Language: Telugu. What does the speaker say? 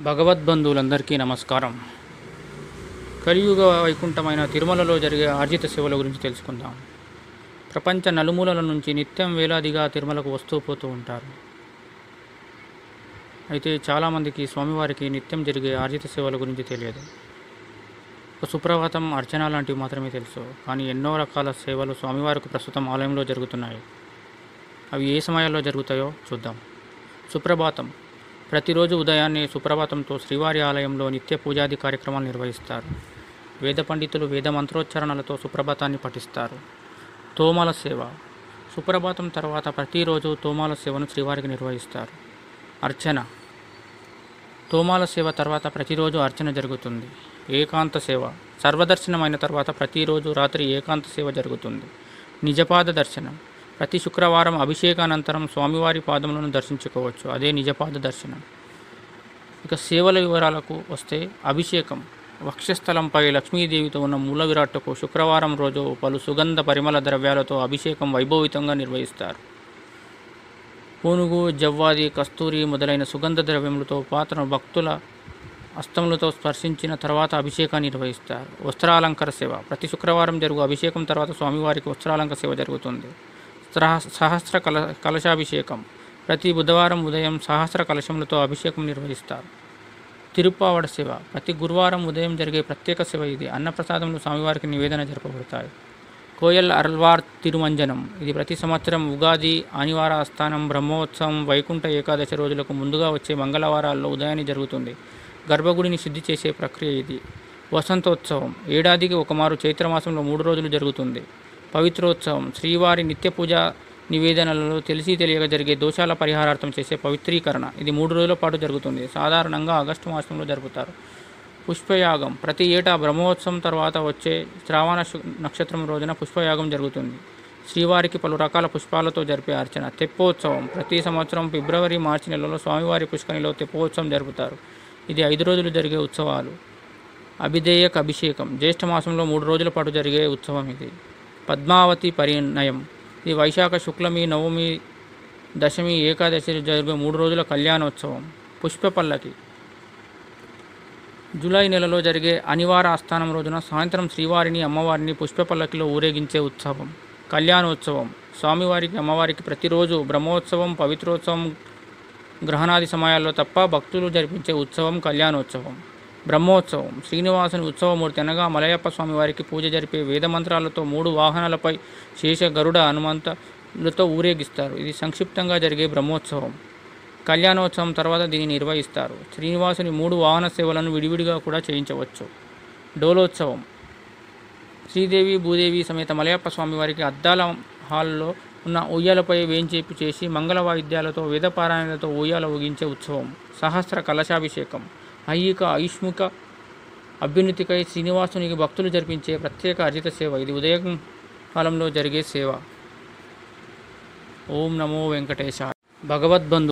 భగవద్బంధువులందరికీ నమస్కారం. కలియుగ వైకుంఠమైన తిరుమలలో జరిగే ఆర్జిత సేవల గురించి తెలుసుకుందాం. ప్రపంచ నలుమూలల నుంచి నిత్యం వేలాదిగా తిరుమలకు వస్తూ పోతూ ఉంటారు. అయితే చాలామందికి స్వామివారికి నిత్యం జరిగే ఆర్జిత సేవల గురించి తెలియదు. ఒక సుప్రభాతం అర్చన లాంటివి మాత్రమే తెలుసు. కానీ ఎన్నో రకాల సేవలు స్వామివారికి ప్రస్తుతం ఆలయంలో జరుగుతున్నాయి. అవి ఏ సమయాల్లో జరుగుతాయో చూద్దాం. సుప్రభాతం ప్రతిరోజు ఉదయాన్నే సుప్రభాతంతో శ్రీవారి ఆలయంలో నిత్య పూజాది కార్యక్రమాలు నిర్వహిస్తారు. వేద పండితులు వేద మంత్రోచ్చారణలతో సుప్రభాతాన్ని పఠిస్తారు. తోమాల సేవ. సుప్రభాతం తర్వాత ప్రతిరోజు తోమాల సేవను శ్రీవారికి నిర్వహిస్తారు. అర్చన. తోమాల సేవ తర్వాత ప్రతిరోజు అర్చన జరుగుతుంది. ఏకాంత సేవ. సర్వదర్శనమైన తర్వాత ప్రతిరోజు రాత్రి ఏకాంత సేవ జరుగుతుంది. నిజపాద దర్శనం. ప్రతి శుక్రవారం అభిషేకానంతరం స్వామివారి పాదములను దర్శించుకోవచ్చు. అదే నిజపాద దర్శనం. ఇక సేవల వివరాలకు వస్తే అభిషేకం. వక్షస్థలంపై లక్ష్మీదేవితో ఉన్న మూల విరాట్టుకు శుక్రవారం రోజు పలు సుగంధ పరిమళ ద్రవ్యాలతో అభిషేకం వైభవితంగా నిర్వహిస్తారు. పూనుగు జవ్వాది కస్తూరి మొదలైన సుగంధ ద్రవ్యములతో పాత్రను భక్తుల అస్తములతో స్పర్శించిన తర్వాత అభిషేకాన్ని నిర్వహిస్తారు. వస్త్రాలంకార సేవ. ప్రతి శుక్రవారం జరుగు అభిషేకం తర్వాత స్వామివారికి వస్త్రాలంకార సేవ జరుగుతుంది. సహస్ర కల కలశాభిషేకం. ప్రతి బుధవారం ఉదయం సహస్ర కలశములతో అభిషేకం నిర్వహిస్తారు. తిరుప్పావడ శివ. ప్రతి గురువారం ఉదయం జరిగే ప్రత్యేక శివ ఇది. అన్నప్రసాదంలో స్వామివారికి నివేదన జరపబడతాయి. కోయల్ అర్వార్ తిరుమంజనం. ఇది ప్రతి సంవత్సరం ఉగాది ఆనివార ఆస్థానం బ్రహ్మోత్సవం వైకుంఠ ఏకాదశి రోజులకు ముందుగా వచ్చే మంగళవారాల్లో ఉదయాన్నే జరుగుతుంది. గర్భగుడిని శుద్ధి చేసే ప్రక్రియ ఇది. వసంతోత్సవం. ఏడాదికి ఒకమారు చైత్రమాసంలో మూడు రోజులు జరుగుతుంది. పవిత్రోత్సవం. శ్రీవారి నిత్య పూజ నివేదనలలో తెలిసి తెలియక జరిగే దోషాల పరిహారార్థం చేసే పవిత్రీకరణ. ఇది మూడు రోజుల పాటు జరుగుతుంది. సాధారణంగా ఆగస్టు మాసంలో జరుపుతారు. పుష్పయాగం. ప్రతి ఏటా బ్రహ్మోత్సవం తర్వాత వచ్చే శ్రావణ నక్షత్రం రోజున పుష్పయాగం జరుగుతుంది. శ్రీవారికి పలు రకాల పుష్పాలతో జరిపే అర్చన. తెప్పోత్సవం. ప్రతి సంవత్సరం ఫిబ్రవరి మార్చి నెలలో స్వామివారి పుష్కరిలో తెప్పోత్సవం జరుపుతారు. ఇది ఐదు రోజులు జరిగే ఉత్సవాలు. అభిధేయక అభిషేకం. జ్యేష్ఠ మాసంలో మూడు రోజుల పాటు జరిగే ఉత్సవం ఇది. పద్మావతి పరిణయం. ఇది వైశాఖ శుక్లమి నవమి దశమి ఏకాదశి జరిగే మూడు రోజుల కళ్యాణోత్సవం పుష్పపల్లకి. జూలై నెలలో జరిగే అనివార ఆస్థానం రోజున సాయంత్రం శ్రీవారిని అమ్మవారిని పుష్పపల్లకిలో ఊరేగించే ఉత్సవం కళ్యాణోత్సవం. స్వామివారికి అమ్మవారికి ప్రతిరోజు బ్రహ్మోత్సవం పవిత్రోత్సవం గ్రహణాది సమయాల్లో తప్ప భక్తులు జరిపించే ఉత్సవం కళ్యాణోత్సవం. బ్రహ్మోత్సవం. శ్రీనివాసుని ఉత్సవమూర్తి అనగా మలయప్ప స్వామివారికి పూజ జరిపే వేద మంత్రాలతో మూడు వాహనాలపై శేష గరుడ హనుమంతులతో ఊరేగిస్తారు. ఇది సంక్షిప్తంగా జరిగే బ్రహ్మోత్సవం. కళ్యాణోత్సవం తర్వాత దీన్ని నిర్వహిస్తారు. శ్రీనివాసుని మూడు వాహన సేవలను విడివిడిగా కూడా చేయించవచ్చు. డోలోత్సవం. శ్రీదేవి భూదేవి సమేత మలయప్ప స్వామివారికి అద్దాల హాల్లో ఉన్న ఉయ్యాలపై వేంచేపు చేసి మంగళ వాయిద్యాలతో వేదపారాయణలతో ఉయ్యాల ఊగించే ఉత్సవం. సహస్ర కలశాభిషేకం. ఐహిక ఐష్ముక అభ్యున్నతికై శ్రీనివాసునికి భక్తులు జరిపించే ప్రత్యేక అర్జిత సేవ. ఇది ఉదయం కాలంలో జరిగే సేవ. ఓం నమో వెంకటేశాయ. భగవద్బంధు